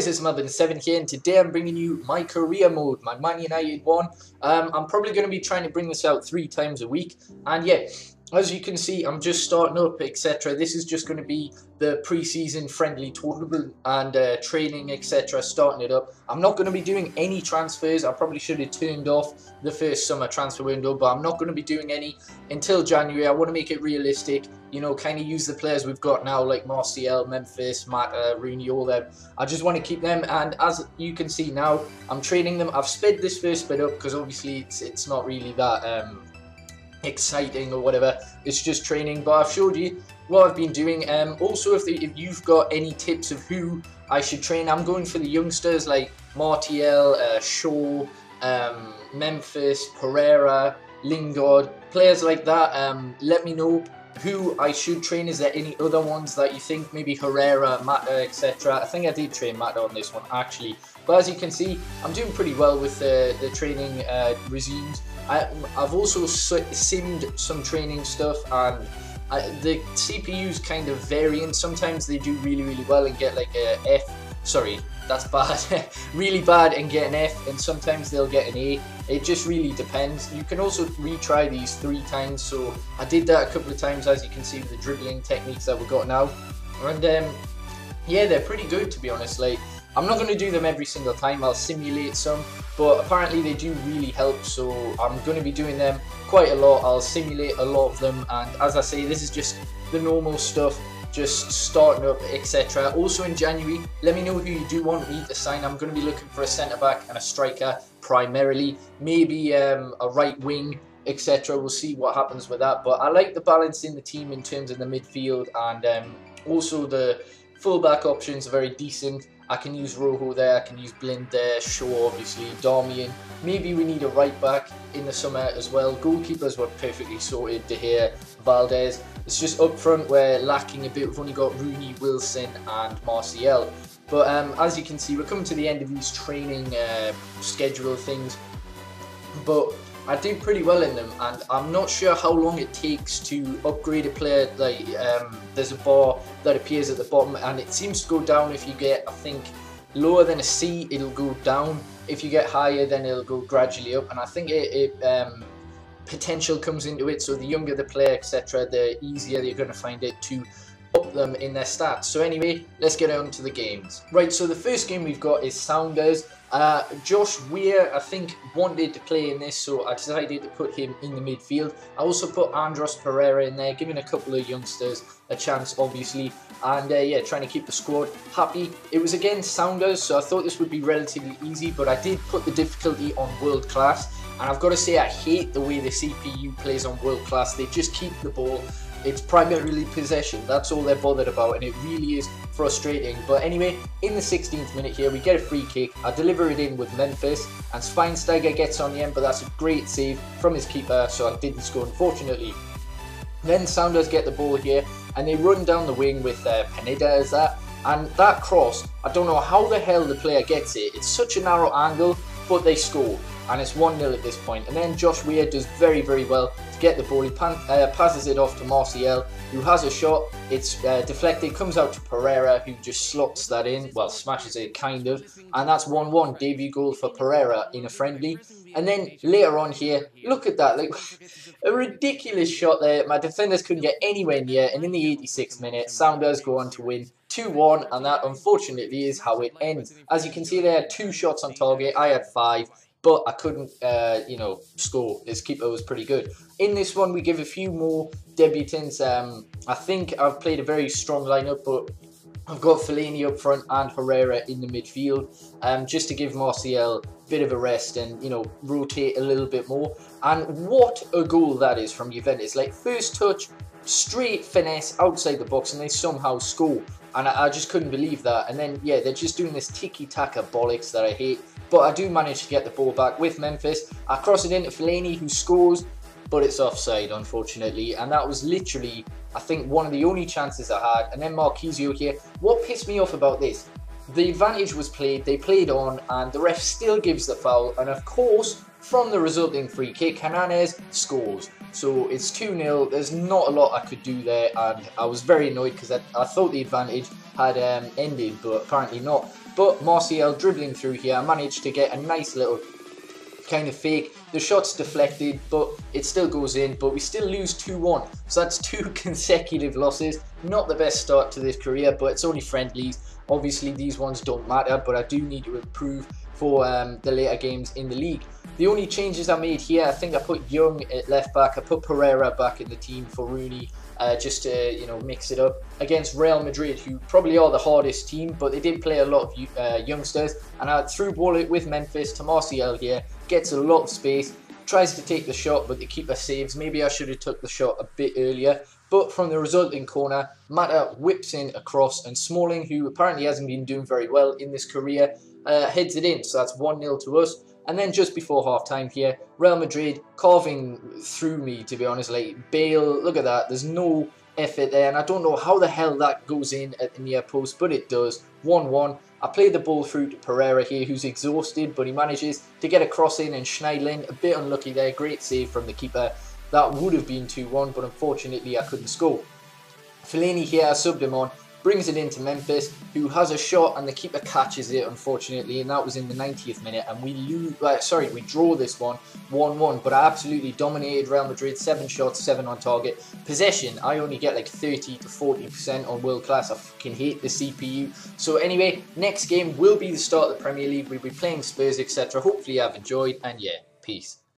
guys, it's Melvin7 here and today I'm bringing you my career mode, my Man United one. Um, I'm probably going to be trying to bring this out three times a week and yeah, as you can see, I'm just starting up, etc. This is just going to be the pre-season friendly tournament and uh, training, etc. Starting it up. I'm not going to be doing any transfers. I probably should have turned off the first summer transfer window, but I'm not going to be doing any until January. I want to make it realistic. You know, kind of use the players we've got now, like Martial, Memphis, Matt, uh, Rooney, all them. I just want to keep them, and as you can see now, I'm training them. I've sped this first bit up because obviously it's it's not really that. Um, exciting or whatever. It's just training, but I've showed you what I've been doing. Um, also, if, the, if you've got any tips of who I should train, I'm going for the youngsters like Martial, uh, Shaw, um, Memphis, Pereira, Lingard, players like that. Um, let me know who I should train. Is there any other ones that you think maybe Herrera, Mata, etc. I think I did train Mata on this one actually. But as you can see, I'm doing pretty well with the, the training uh, resumes. I, have also simmed some training stuff and I, the CPUs kind of vary and Sometimes they do really, really well and get like a F. Sorry, that's bad. really bad and get an F, and sometimes they'll get an A. It just really depends. You can also retry these three times. So I did that a couple of times, as you can see with the dribbling techniques that we've got now. And um, yeah, they're pretty good to be honest. Like I'm not going to do them every single time, I'll simulate some, but apparently they do really help, so I'm going to be doing them quite a lot. I'll simulate a lot of them, and as I say, this is just the normal stuff, just starting up, etc. Also in January, let me know who you do want me to sign. I'm going to be looking for a centre back and a striker primarily, maybe um, a right wing etc. We'll see what happens with that. But I like the balance in the team in terms of the midfield and um, also the fullback options are very decent. I can use Rojo there, I can use Blind there, Shaw obviously, Darmian. Maybe we need a right back in the summer as well. Goalkeepers were perfectly sorted, De Gea, Valdés. It's just up front we're lacking a bit. We've only got Rooney, Wilson and Martial. But um, as you can see, we're coming to the end of these training uh, schedule things. But I did pretty well in them, and I'm not sure how long it takes to upgrade a player. Like um, there's a bar that appears at the bottom, and it seems to go down if you get, I think, lower than a C, it'll go down. If you get higher, then it'll go gradually up, and I think it, it um, potential comes into it. So the younger the player, etc., the easier you're going to find it to up them in their stats. So anyway, let's get on to the games. Right, so the first game we've got is Sounders. Uh, Josh Weir, I think, wanted to play in this, so I decided to put him in the midfield. I also put Andreas Pereira in there, giving a couple of youngsters a chance, obviously. And uh, yeah, trying to keep the squad happy. It was against Sounders, so I thought this would be relatively easy, but I did put the difficulty on world class. And I've got to say, I hate the way the CPU plays on world class. They just keep the ball it's primarily possession. That's all they're bothered about, and it really is frustrating. But anyway, in the 16th minute here, we get a free kick. I deliver it in with Memphis, and Schweinsteiger gets on the end, but that's a great save from his keeper, so I didn't score, unfortunately. Then Sounders get the ball here, and they run down the wing with uh, Pineda as that. And that cross, I don't know how the hell the player gets it. It's such a narrow angle, but they score and it's 1-0 at this point. And then Josh Weir does very, very well to get the ball. He pan, uh, passes it off to Martial, who has a shot. It's uh, deflected, comes out to Pereira, who just slots that in. Well, smashes it, kind of. And that's 1-1. Debut goal for Pereira in a friendly. And then later on here, look at that. Like A ridiculous shot there. My defenders couldn't get anywhere near. And in the 86th minute, Sounders go on to win 2-1 and that unfortunately is how it ends. As you can see there, two shots on target. I had five but I couldn't, uh, you know, score. His keeper was pretty good. In this one, we give a few more debutants. Um, I think I've played a very strong lineup, but I've got Fellaini up front and Herrera in the midfield, um, just to give Martial a bit of a rest and, you know, rotate a little bit more. And what a goal that is from Juventus. Like, first touch, straight finesse outside the box, and they somehow score. And I, I just couldn't believe that. And then, yeah, they're just doing this tiki-taka bollocks that I hate. But I do manage to get the ball back with Memphis. I cross it into Fellaini who scores, but it's offside unfortunately. And that was literally, I think, one of the only chances I had. And then Marchisio here. What pissed me off about this? The advantage was played, they played on, and the ref still gives the foul. And of course, from the resulting free kick, Hernanes scores. So it's 2-0. There's not a lot I could do there, and I was very annoyed because I, I, thought the advantage had um, ended, but apparently not. But Martial dribbling through here, managed to get a nice little kind of fake. The shot's deflected, but it still goes in, but we still lose 2-1. So that's two consecutive losses. Not the best start to this career, but it's only friendlies. Obviously, these ones don't matter, but I do need to improve for um, the later games in the league. The only changes I made here, I think I put Young at left back, I put Pereira back in the team for Rooney, uh, just to you know mix it up against Real Madrid, who probably are the hardest team, but they did play a lot of uh, youngsters. And I through ball it with Memphis to Martial here, gets a lot of space, tries to take the shot, but the keeper saves. Maybe I should have took the shot a bit earlier. But from the resulting corner, Mata whips in across, and Smalling, who apparently hasn't been doing very well in this career, uh, heads it in. So that's 1 0 to us. And then just before half time here, Real Madrid carving through me, to be honest. Like, Bale, look at that. There's no effort there. And I don't know how the hell that goes in at the near post, but it does. 1-1. I play the ball through to Pereira here, who's exhausted, but he manages to get a cross in and Schneiderlin, a bit unlucky there. Great save from the keeper. That would have been 2-1, but unfortunately I couldn't score. Fellaini here, I subbed him on brings it into Memphis, who has a shot and the keeper catches it, unfortunately, and that was in the 90th minute. And we lose, uh, sorry, we draw this one 1 1, but I absolutely dominated Real Madrid, seven shots, seven on target. Possession, I only get like 30 to 40% on world class. I fucking hate the CPU. So, anyway, next game will be the start of the Premier League. We'll be playing Spurs, etc. Hopefully, I've enjoyed, and yeah, peace.